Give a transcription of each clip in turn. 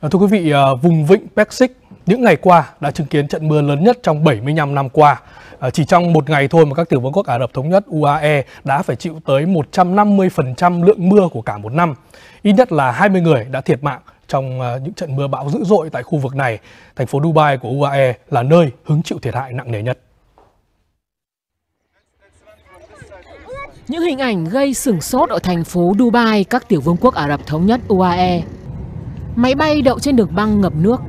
Ờ, thưa quý vị, ờ, vùng vịnh Pexic những ngày qua đã chứng kiến trận mưa lớn nhất trong 75 năm qua. Ờ, chỉ trong một ngày thôi mà các tiểu vương quốc Ả Rập Thống Nhất UAE đã phải chịu tới 150% lượng mưa của cả một năm. Ít nhất là 20 người đã thiệt mạng trong những trận mưa bão dữ dội tại khu vực này. Thành phố Dubai của UAE là nơi hứng chịu thiệt hại nặng nề nhất. Những hình ảnh gây sửng sốt ở thành phố Dubai, các tiểu vương quốc Ả Rập Thống Nhất UAE. Máy bay đậu trên đường băng ngập nước.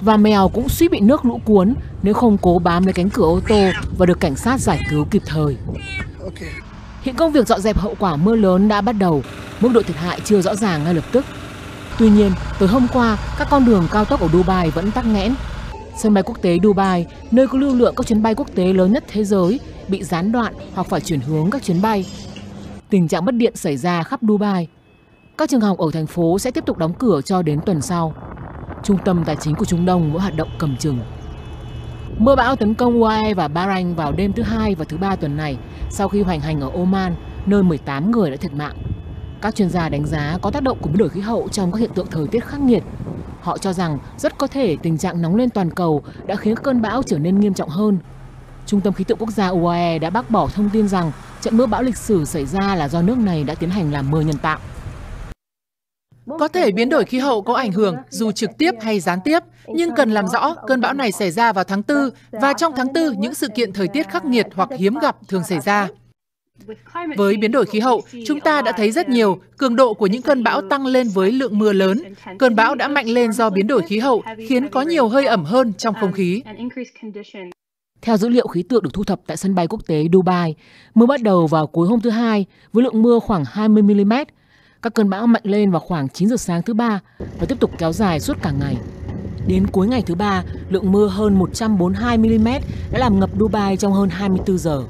Và mèo cũng suýt bị nước lũ cuốn nếu không cố bám lấy cánh cửa ô tô và được cảnh sát giải cứu kịp thời. Hiện công việc dọn dẹp hậu quả mưa lớn đã bắt đầu, mức độ thiệt hại chưa rõ ràng ngay lập tức. Tuy nhiên, tới hôm qua, các con đường cao tốc ở Dubai vẫn tắc nghẽn. Sân bay quốc tế Dubai, nơi có lưu lượng các chuyến bay quốc tế lớn nhất thế giới, bị gián đoạn hoặc phải chuyển hướng các chuyến bay. Tình trạng mất điện xảy ra khắp Dubai. Các trường học ở thành phố sẽ tiếp tục đóng cửa cho đến tuần sau. Trung tâm tài chính của Trung Đông vẫn hoạt động cầm chừng. Mưa bão tấn công UAE và Bahrain vào đêm thứ hai và thứ ba tuần này sau khi hoành hành ở Oman, nơi 18 người đã thiệt mạng. Các chuyên gia đánh giá có tác động của biến đổi khí hậu trong các hiện tượng thời tiết khắc nghiệt. Họ cho rằng rất có thể tình trạng nóng lên toàn cầu đã khiến cơn bão trở nên nghiêm trọng hơn. Trung tâm khí tượng quốc gia UAE đã bác bỏ thông tin rằng trận mưa bão lịch sử xảy ra là do nước này đã tiến hành làm mưa nhân tạo. Có thể biến đổi khí hậu có ảnh hưởng dù trực tiếp hay gián tiếp, nhưng cần làm rõ cơn bão này xảy ra vào tháng 4 và trong tháng 4 những sự kiện thời tiết khắc nghiệt hoặc hiếm gặp thường xảy ra. Với biến đổi khí hậu, chúng ta đã thấy rất nhiều cường độ của những cơn bão tăng lên với lượng mưa lớn. Cơn bão đã mạnh lên do biến đổi khí hậu, khiến có nhiều hơi ẩm hơn trong không khí. Theo dữ liệu khí tượng được thu thập tại sân bay quốc tế Dubai, mưa bắt đầu vào cuối hôm thứ Hai với lượng mưa khoảng 20 mm. Các cơn bão mạnh lên vào khoảng 9 giờ sáng thứ ba và tiếp tục kéo dài suốt cả ngày. Đến cuối ngày thứ ba, lượng mưa hơn 142 mm đã làm ngập Dubai trong hơn 24 giờ.